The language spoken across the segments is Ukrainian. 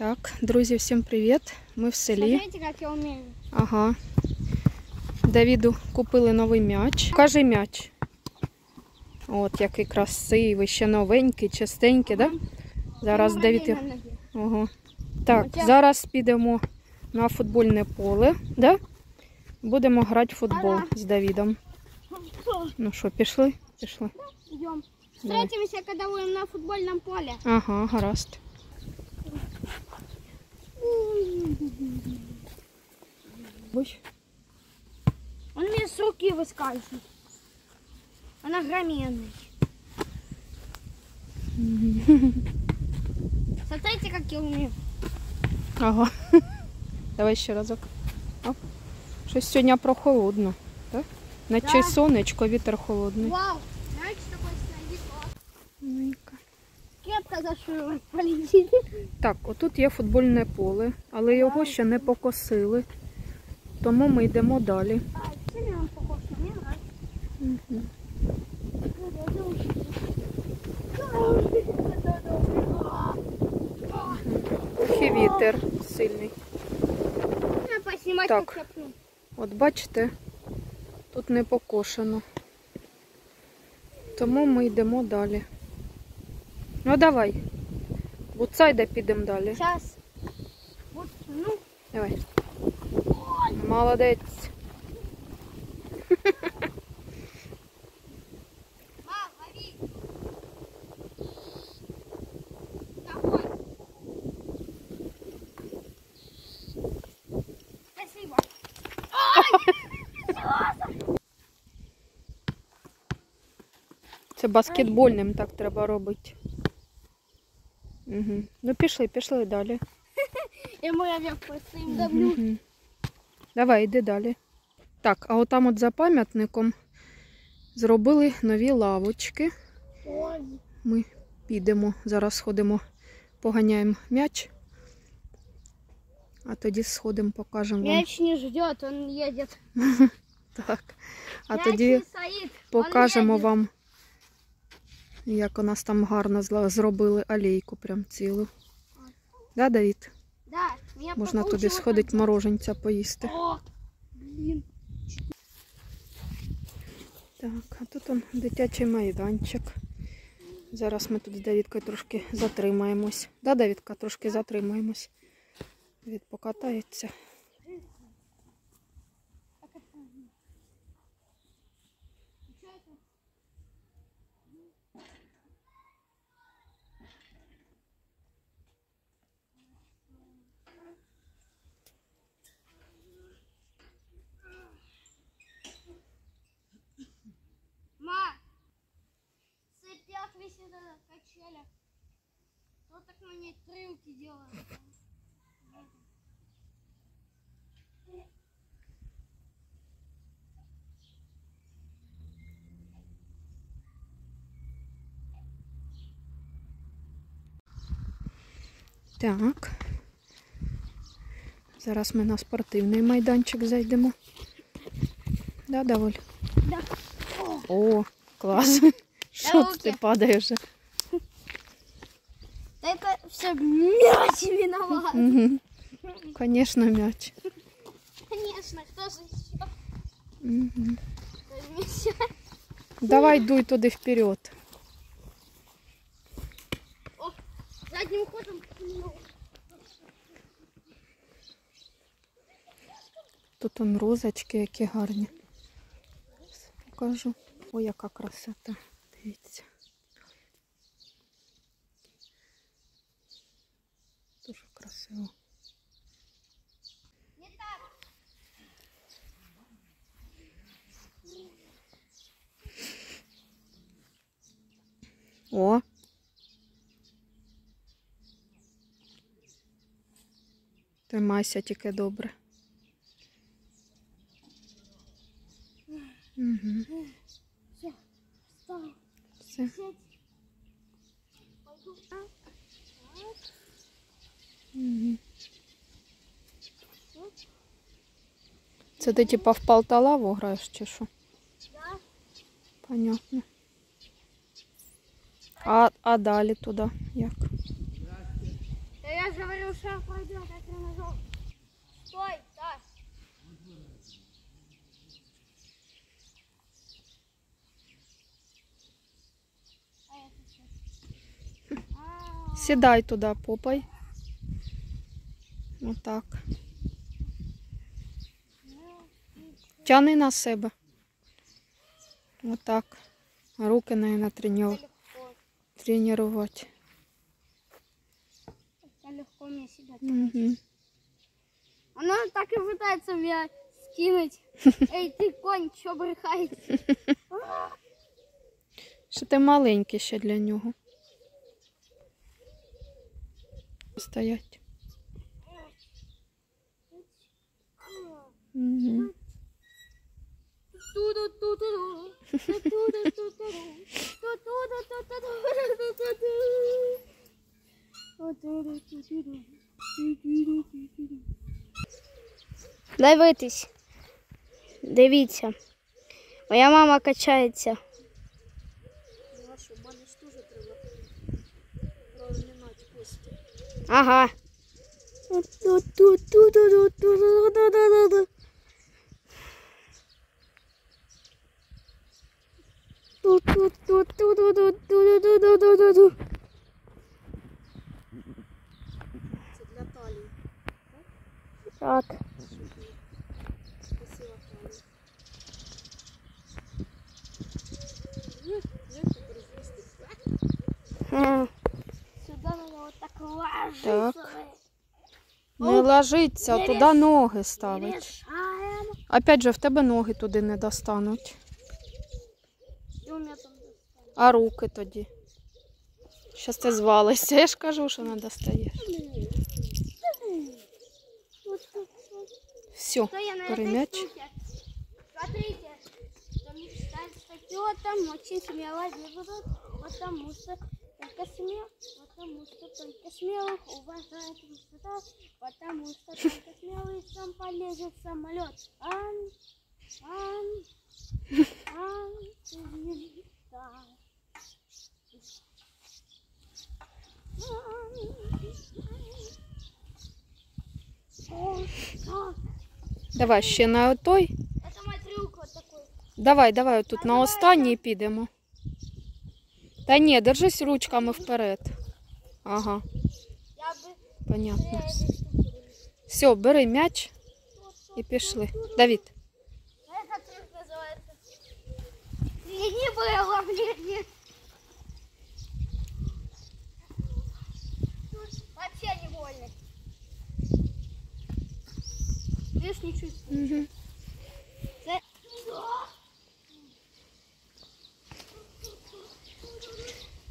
Так, друзі, всім привіт. Ми в селі. Смотрите, как я умею. Ага. Давіду купили новий м'яч. Кажи м'яч. От який красивий, ще новенький, чистенький, да? Зараз Ну, Давід. Ага. Так, зараз підемо на футбольне поле, да? Будемо грати в футбол з Давідом. Ну що, пішли? Пішли. Давай. Встретимся, когда на футбольном поле. Ага, гаразд. Ой. Он мне с руки выскальзывает. Он огроменный. Смотрите, как я умею. Ага. Давай ще разок. Оп. Щось сьогодні прохолодно, так? Наче Да. сонечко, вітер холодний. Вау! За шиворот полетит. Так, отут є футбольне поле, але його ще не покосили. Тому ми йдемо далі. І вітер сильний. Так. От бачите, тут не покошено. Тому ми йдемо далі. Ну давай. Буцайда підемо далі. Сейчас. Вот, ну, Давай. Молодець. Це баскетбольним так треба робити. Угу. Ну пішли, пішли далі. Я вверх простым давлю. Мгм. Давай, йди далі. Так, а отам от за пам'ятником зробили нові лавочки. Ой. Ми підемо, зараз сходимо, поганяємо м'яч. А тоді сходимо, покажемо вам. Мяч не ждет, он едет. Так. А Мяч тоді покажемо вам, як у нас там гарно зробили алейку прям цілу. Да, Давід? Да, Можна учила сходити мороженця поїсти. О, блин. Так, а тут он дитячий майданчик. Зараз ми тут з Давідкою трошки затримаємось. Да, Давідка, трошки затримаємось. Давід покатається. Кто так на ней трюки делает? Так. Зараз ми на спортивний майданчик зайдемо. Да, Даволь? Да. О, клас. Що руки. ти падаєш? же? Да это все мяч виноват. Угу. Звісно, м'яч. Конечно, кто же еще? Угу. Миша. Давай дуй туди вперед. О, задним ходом. ну, Тут он розочки, які гарні. Зараз Покажу. Ой, яка красота. Дивіться. Так. О. Тримайся тільки добре. Це ти типа в Полталаву граєш чи що? Да. Понятно. А, а далі туди як? Та я Я же говорю, что пойдем как тренажер. Стой, Тась. А это что? А, Сідай туди попой. Отак. Тяни на себе. Отак. Руки на треню... легко. тренувати. Это легко мне себя. Угу. Она так и пытается меня скинуть. Эй, ты конь, что брехаешь? Що ти маленький ще для нього. Стоять. Угу. Дивитись. Дивіться. Моя мама качається. Ага. Це для талії. Так. Красива талія. Як тут розвести? Сюда надо вот так ложиться. Так. Не ложиться, а туди ноги ставить. Опять же, в тебе ноги туди не достануть. А руки тоді. Щас ти звалишся. Я ж кажу, що не достаєш. Все, Что я на бери этой м'яч. штуке? Смотрите, мечтать статью там очень смело будут, потому что только смел, потому что только смелых уважает высота, потому что только смелый сам полезет в самолет. Ан, ан, ан, звезда. Ан, ан. Давай ще на той. Это мой трюк вот такой. Давай, давай, тут на останній підемо. Та ні, держись ручками вперед. Ага, Я бы понятно. зря этой штукой. Все, бери м'яч і пішли. Давід, Не было мне. Тут вообще не больно. Видишь, не чувствую. угу. Це-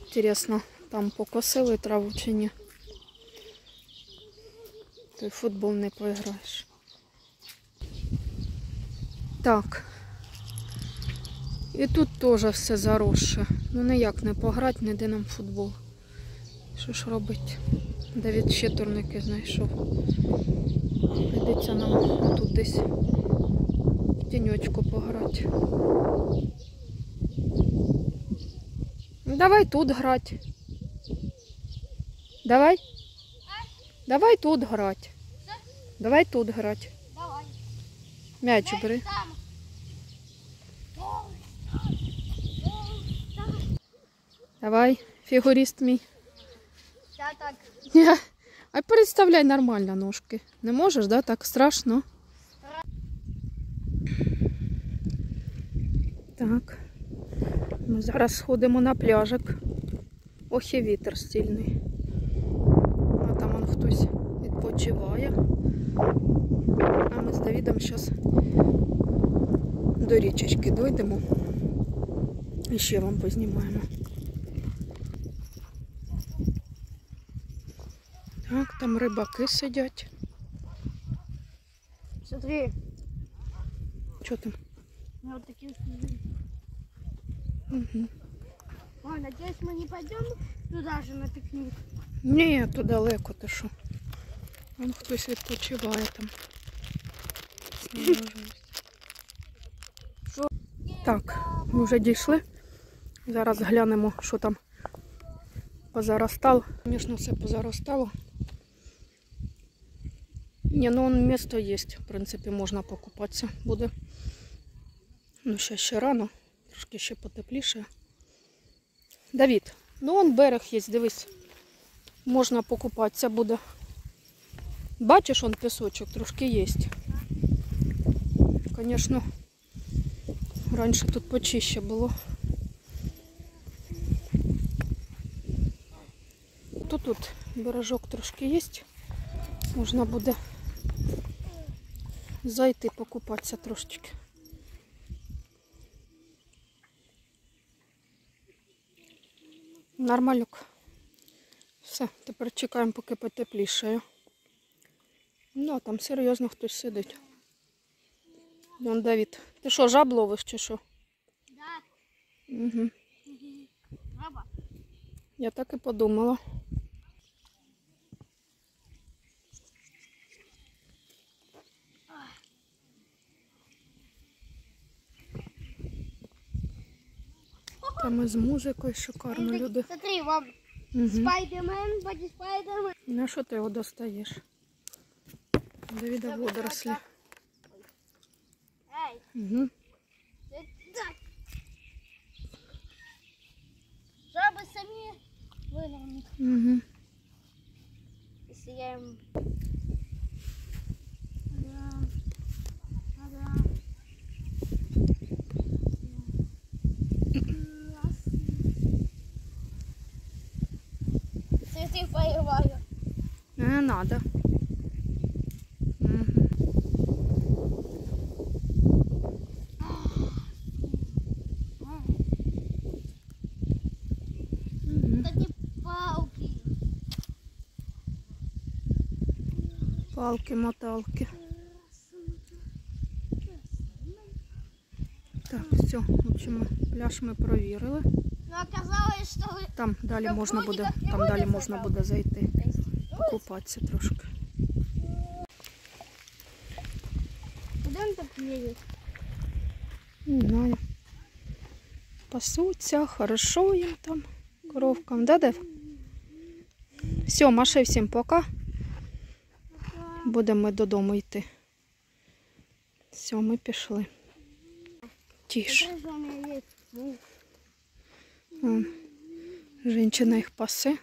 Інтересно, там покосили траву чи ні? Ти в футбол не поіграєш. Так. І тут теж все заросше. Ну ніяк не пограти, ніде нам футбол. Що ж робити? Давід ще турники знайшов. Прийдеться нам тут десь в тіньочку пограти. Давай тут грати. Давай. Давай тут грати. Давай тут грати. Давай. М'яч бери. там. Ой, ой, так. Давай, фігуріст мій. Я так. А переставляй нормально ножки. Не можеш, да? Так страшно. Так. Ми зараз сходимо на пляжик. Ох, і вітер стільний. А там он хтось відпочиває. А ми з Давідом зараз до річечки дойдемо. І ще вам познімаємо. Так, там рибаки сидять. Смотри. Що там? У меня вот такие. Угу. Ой, надеюсь, мы не пойдем туда же на пикник. Ні, то далеко ти що. Вон хтось відпочиває там. Так, ми вже дійшли. Зараз глянемо, що там позаростало. Звісно, все позаростало. Ні, ну он місто є, в принципі, можна покупатися буде. Ну, ще ще рано, трошки ще потепліше. Давід, ну он берег є, дивись. Можна покупатися буде. Бачиш, он пісочок трошки є. Звісно, раніше тут почище було. Тут тут бережок трошки є. Можна буде зайти покупатися трошечки. Нормалюк. Все, тепер чекаємо, поки потеплішає. Ну, а там серйозно хтось сидить. Вон Давід. Ти що, жаб ловиш чи що? Да. Угу. Баба. Я так і подумала. Там із музикою шикарно люди. Смотри, баба. Угу. Спайдермен, баді Спайдермен. На що ти його достаєш? Давіда водорослі. Угу. Жаби самі виногнуть. Угу. Если я им... Да. Да. Цветы поливаю. Не надо. Это не палки. Палки-моталки. Так, все, в общем, пляж ми провірили. Но оказалось, что. Там далі можна буде, там далі можна буде зайти, купатися трошки. Куда он так едет? Не знаю. Пасуться, хорошо їм там, коровкам, да, Дев? Все, Маше, всім пока. Будемо ми додому йти. Все, ми пішли. Вон, Женщина їх пасе.